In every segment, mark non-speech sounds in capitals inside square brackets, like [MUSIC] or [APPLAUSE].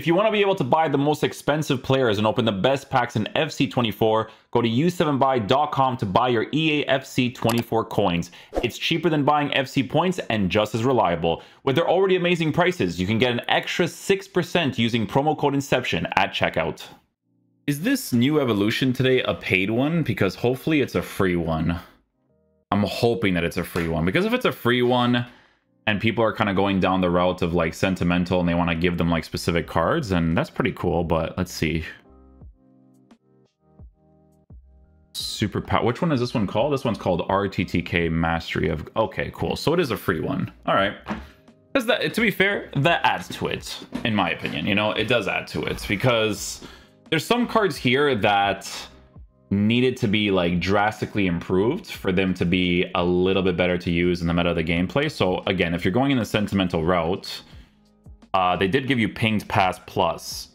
If you want to be able to buy the most expensive players and open the best packs in FC24, go to u7buy.com to buy your EA FC24 coins. It's cheaper than buying FC points and just as reliable. With their already amazing prices, you can get an extra 6% using promo code Inception at checkout. Is this new evolution today a paid one? Because hopefully it's a free one. I'm hoping that it's a free one. Because if it's a free one, and people are kind of going down the route of like sentimental and they want to give them like specific cards and that's pretty cool but let's see. Super power which one is this one called? This one's called rttk mastery of okay cool so it is a free one. All right. Because that to be fair that adds to it in my opinion you know it does add to it because there's some cards here that needed to be like drastically improved for them to be a little bit better to use in the meta of the gameplay. So again, if you're going in the sentimental route, uh, they did give you pinged pass plus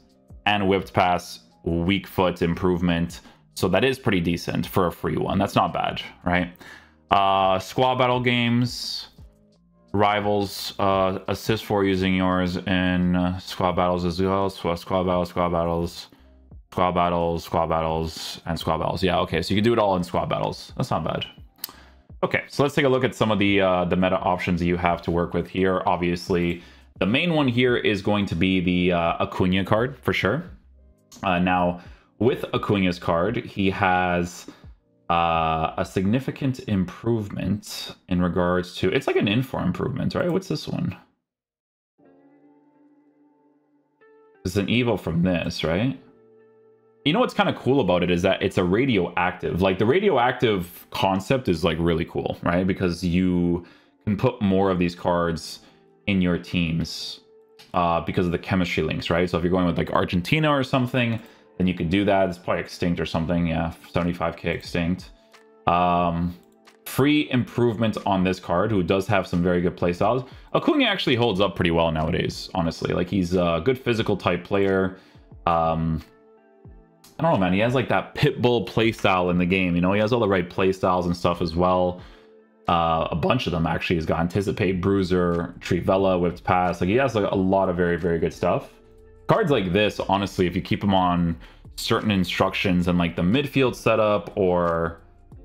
and whipped pass weak foot improvement. So that is pretty decent for a free one. That's not bad, right? Uh, squad battle games, rivals, uh, assist for using yours in uh, squad battles as well. So squad battles, squad battles squad battles, squad battles, and squad battles. Yeah, okay, so you can do it all in squad battles. That's not bad. Okay, so let's take a look at some of the uh, the meta options that you have to work with here. Obviously, the main one here is going to be the uh, Acuna card for sure. Uh, now, with Acuna's card, he has uh, a significant improvement in regards to it's like an inform improvement, right? What's this one? It's an evil from this, right? You know what's kind of cool about it is that it's a radioactive. Like the radioactive concept is like really cool, right? Because you can put more of these cards in your teams uh, because of the chemistry links, right? So if you're going with like Argentina or something, then you could do that. It's probably extinct or something. Yeah, 75k extinct. Um, free improvement on this card, who does have some very good playstyles. Acuna actually holds up pretty well nowadays, honestly. Like he's a good physical type player. Um, I don't know, man. He has like that pitbull playstyle in the game. You know, he has all the right playstyles and stuff as well. Uh, a bunch of them actually. He's got Anticipate, Bruiser, Trivela, Whipped Pass. Like he has like a lot of very, very good stuff. Cards like this, honestly, if you keep them on certain instructions and like the midfield setup or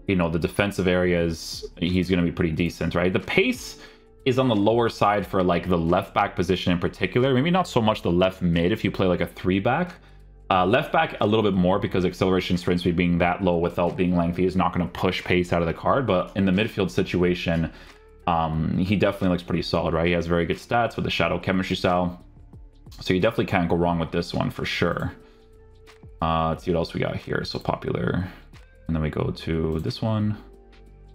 you know the defensive areas, he's gonna be pretty decent, right? The pace is on the lower side for like the left back position in particular. Maybe not so much the left mid if you play like a three back uh, left back a little bit more because acceleration sprint speed being that low without being lengthy is not going to push pace out of the card. But in the midfield situation, um, he definitely looks pretty solid, right? He has very good stats with the shadow chemistry style. So you definitely can't go wrong with this one for sure. Uh, let's see what else we got here. So popular. And then we go to this one.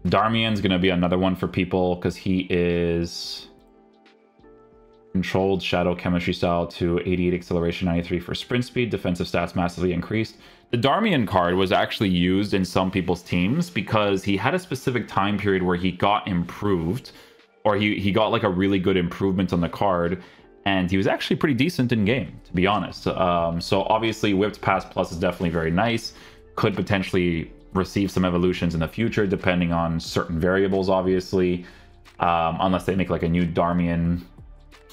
Darmian's going to be another one for people because he is controlled shadow chemistry style to 88 acceleration 93 for sprint speed. Defensive stats massively increased. The darmian card was actually used in some people's teams because he had a specific time period where he got improved or he, he got like a really good improvement on the card and he was actually pretty decent in game to be honest. Um, so obviously whipped pass plus is definitely very nice. Could potentially receive some evolutions in the future depending on certain variables obviously um, unless they make like a new darmian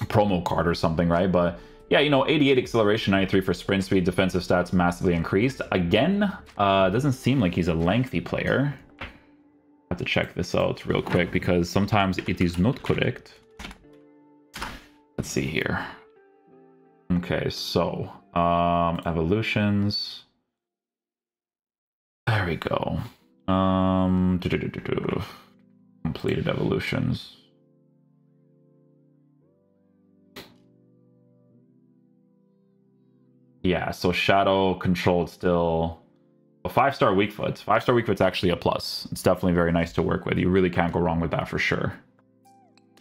promo card or something, right? But yeah, you know, 88 acceleration, 93 for sprint speed, defensive stats massively increased. Again, uh, doesn't seem like he's a lengthy player. I have to check this out real quick because sometimes it is not correct. Let's see here. Okay, so um, evolutions. There we go. Um, doo -doo -doo completed evolutions. Yeah, so Shadow controlled still a five star weak foot. Five star weak foot's actually a plus. It's definitely very nice to work with. You really can't go wrong with that for sure.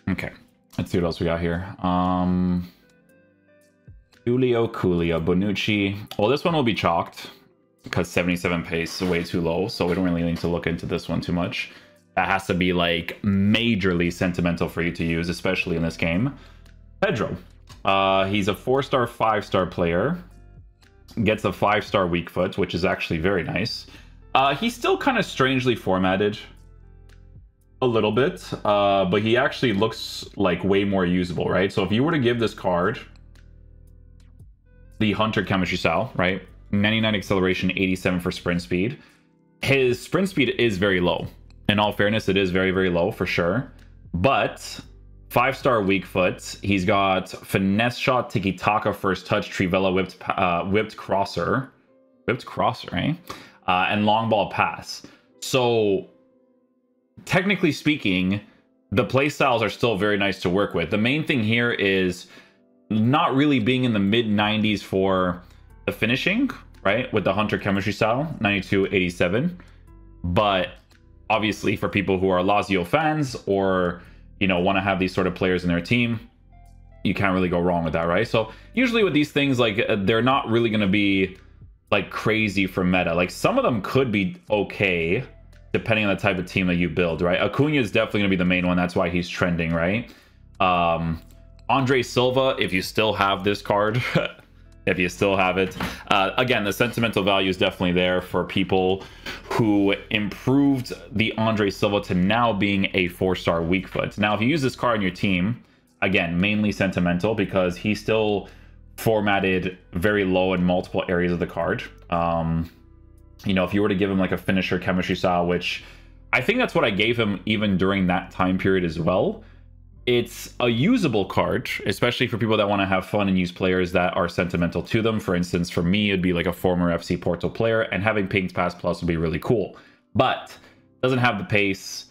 Okay, let's see what else we got here. Um, Julio Coolio, Bonucci. Well, this one will be chalked because 77 pace is way too low, so we don't really need to look into this one too much. That has to be like majorly sentimental for you to use, especially in this game. Pedro. Uh, he's a four star, five star player gets a five star weak foot, which is actually very nice. Uh, he's still kind of strangely formatted a little bit, uh, but he actually looks like way more usable, right? So if you were to give this card the Hunter chemistry style, right? 99 acceleration, 87 for sprint speed. His sprint speed is very low. In all fairness, it is very, very low for sure. But five star weak foot. He's got finesse shot, tiki taka first touch, Trivela whipped uh, whipped crosser, whipped crosser, right? Uh, and long ball pass. So technically speaking, the playstyles are still very nice to work with. The main thing here is not really being in the mid 90s for the finishing, right? With the Hunter chemistry style, 92 87. But obviously, for people who are Lazio fans or, you know, want to have these sort of players in their team, you can't really go wrong with that, right? So, usually with these things, like, uh, they're not really going to be like crazy for meta. Like, some of them could be okay depending on the type of team that you build, right? Acuna is definitely going to be the main one. That's why he's trending, right? Um, Andre Silva, if you still have this card, [LAUGHS] if you still have it. Uh, again, the sentimental value is definitely there for people who improved the Andre Silva to now being a four star weak foot. Now, if you use this card in your team, again, mainly sentimental because he still formatted very low in multiple areas of the card. Um, you know, if you were to give him like a finisher chemistry style, which I think that's what I gave him even during that time period as well it's a usable card, especially for people that want to have fun and use players that are sentimental to them. For instance, for me, it'd be like a former FC Porto player, and having Ping's Pass Plus would be really cool. But doesn't have the pace.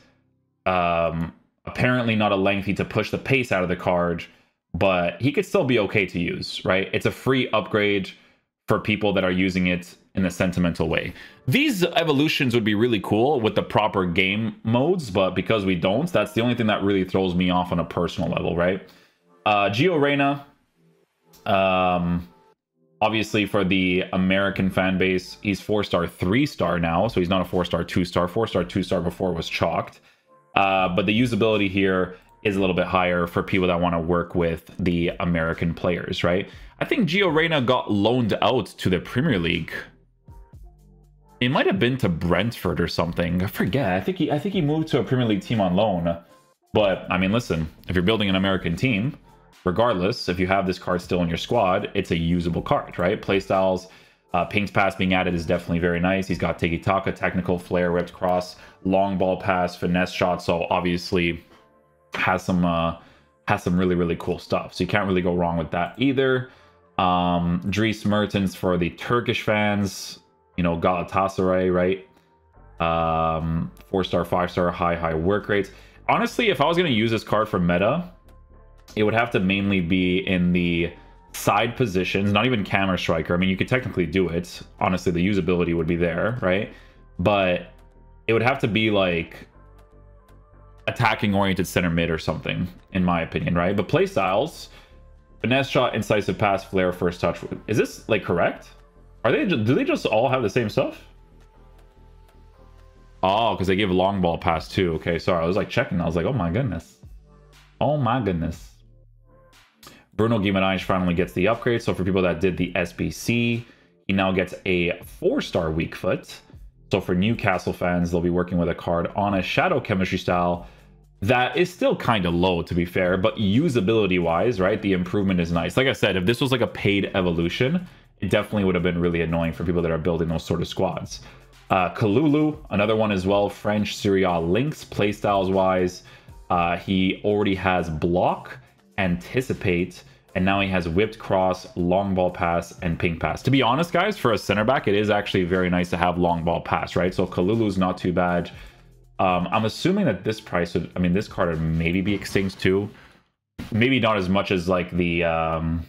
Um, apparently, not a lengthy to push the pace out of the card, but he could still be okay to use. Right? It's a free upgrade for people that are using it in a sentimental way. These evolutions would be really cool with the proper game modes, but because we don't, that's the only thing that really throws me off on a personal level, right? Uh, Gio Reyna, um, obviously for the American fan base, he's four star, three star now, so he's not a four star, two star. Four star, two star before was chalked. Uh, but the usability here is a little bit higher for people that want to work with the American players, right? I think Gio Reyna got loaned out to the Premier League it might have been to Brentford or something. I forget. I think he I think he moved to a Premier League team on loan. But I mean, listen, if you're building an American team, regardless, if you have this card still in your squad, it's a usable card, right? Playstyles, uh, Ping's pass being added is definitely very nice. He's got Tiki Taka, technical, flare, whipped cross, long ball pass, finesse shot. So obviously has some uh, has some really really cool stuff. So you can't really go wrong with that either. Um, Dries Mertens for the Turkish fans you know, Galatasaray, right? Um, four star, five star, high, high work rates. Honestly, if I was going to use this card for meta, it would have to mainly be in the side positions, not even camera striker. I mean, you could technically do it. Honestly, the usability would be there, right? But it would have to be like attacking oriented center mid or something, in my opinion, right? But play styles, finesse shot, incisive pass, flare, first touch. Is this like correct? Are they? Do they just all have the same stuff? Oh, because they give long ball pass too. Okay, sorry. I was like checking. I was like, oh my goodness. Oh my goodness. Bruno Guimaraes finally gets the upgrade. So for people that did the SBC, he now gets a four-star weak foot. So for Newcastle fans, they'll be working with a card on a shadow chemistry style that is still kind of low to be fair, but usability wise, right? The improvement is nice. Like I said, if this was like a paid evolution, it definitely would have been really annoying for people that are building those sort of squads. Uh, Kalulu, another one as well, French Serie A links, playstyles wise. Uh, he already has block, anticipate, and now he has whipped cross, long ball pass, and ping pass. To be honest, guys, for a center back, it is actually very nice to have long ball pass, right? So Kalulu's not too bad. Um, I'm assuming that this price would, I mean, this card would maybe be extinct too. Maybe not as much as like the um,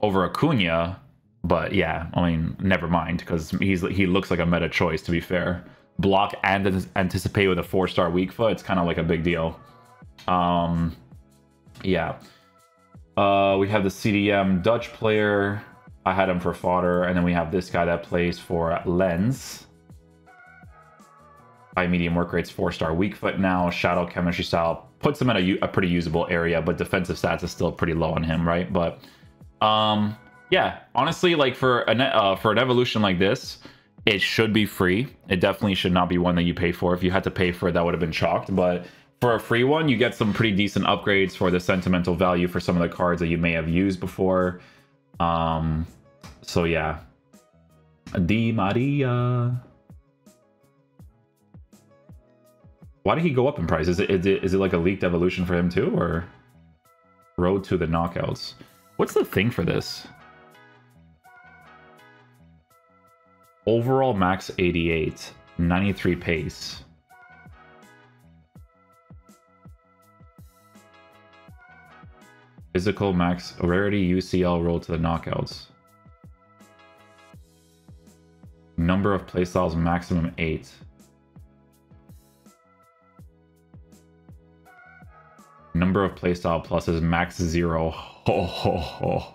over Acuna, but yeah, I mean, never mind because he's he looks like a meta choice. To be fair, block and anticipate with a four star weak foot. It's kind of like a big deal. Um, yeah. Uh, we have the CDM Dutch player. I had him for fodder, and then we have this guy that plays for Lens. High medium work rates, four star weak foot now. Shadow chemistry style puts him in a, a pretty usable area, but defensive stats is still pretty low on him, right? But um, yeah, honestly, like for an uh, for an evolution like this, it should be free. It definitely should not be one that you pay for. If you had to pay for it, that would have been chalked. But for a free one, you get some pretty decent upgrades for the sentimental value for some of the cards that you may have used before. Um, so yeah, Di Maria. Why did he go up in price? Is it, is it is it like a leaked evolution for him too, or road to the knockouts? What's the thing for this? Overall max 88, 93 pace. Physical max rarity UCL road to the knockouts. Number of playstyles maximum 8. Number of playstyle pluses max 0. Oh, ho, ho.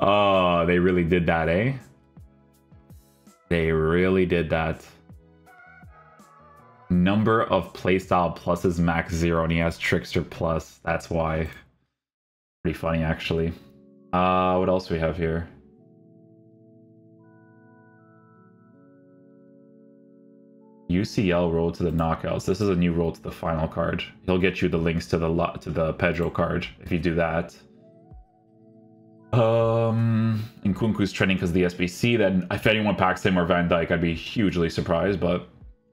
oh, they really did that, eh? They really did that. Number of playstyle pluses max 0 and he has Trickster plus. That's why. Pretty funny, actually. Uh, what else we have here? UCL road to the knockouts. This is a new road to the final card. He'll get you the links to the to the Pedro card if you do that. Um, and Nkunku's trending because the SBC. Then if anyone packs him or Van Dijk, I'd be hugely surprised, but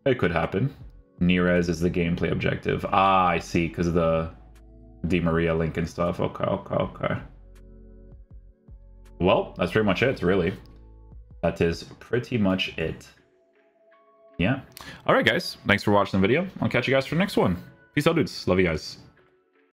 it could happen. Neres is the gameplay objective. Ah, I see, because of the Di Maria link and stuff. Okay, okay, okay. Well, that's pretty much it, really. That is pretty much it. Yeah. All right, guys. Thanks for watching the video. I'll catch you guys for the next one. Peace out, dudes. Love you guys.